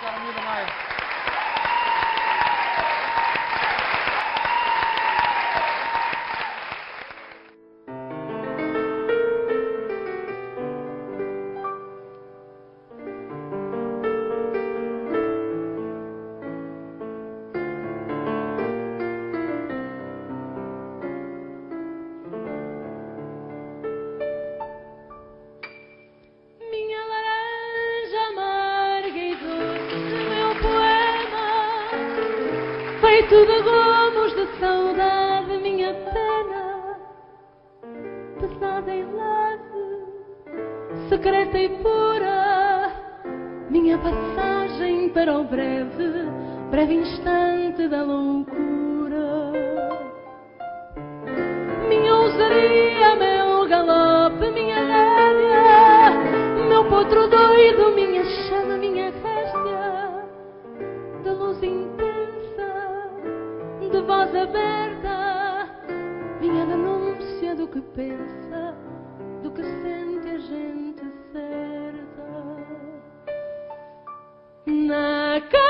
cara miúda mais. De gomos de saudade, minha pena, pesada e leve, secreta e pura, minha passagem para o breve, breve instante da loucura. Minha ousadia, meu galope, minha rédea, meu potro doido, minha aberta, minha denúncia do que pensa, do que sente a gente certa. Na cabana,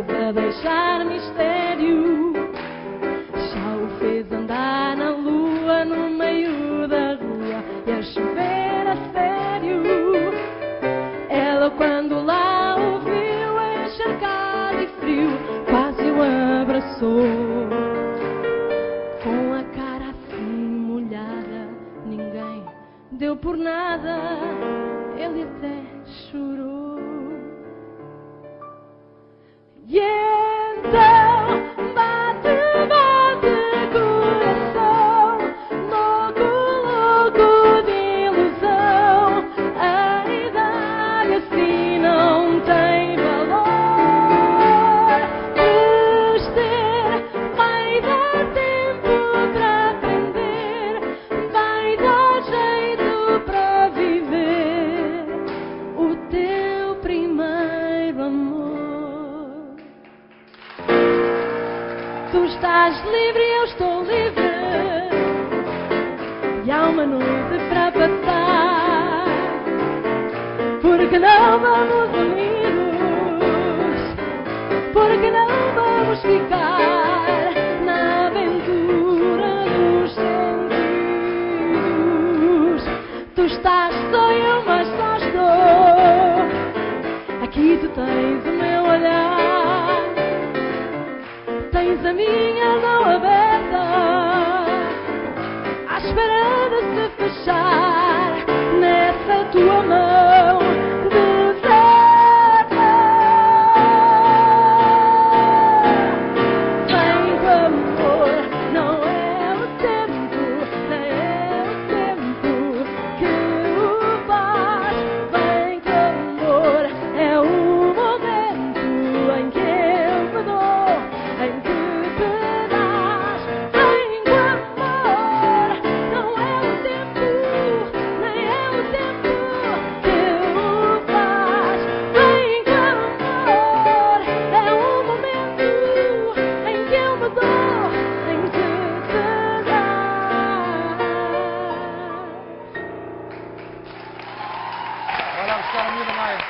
memórias a deixar mistério. Já o fez andar na lua no meio da rua e a chover a sério. Ela quando lá o viu encharcado e frio, quase o abraçou. Com a cara assim molhada, ninguém deu por nada, ele até chorou. Estás livre, eu estou livre. E há uma noite para passar. Porque não vamos unidos? Porque não vamos ficar na aventura dos sentidos? Tu estás só eu, mas só estou. Aqui tu tens o meu olhar. Tens a minha, Got a new tonight.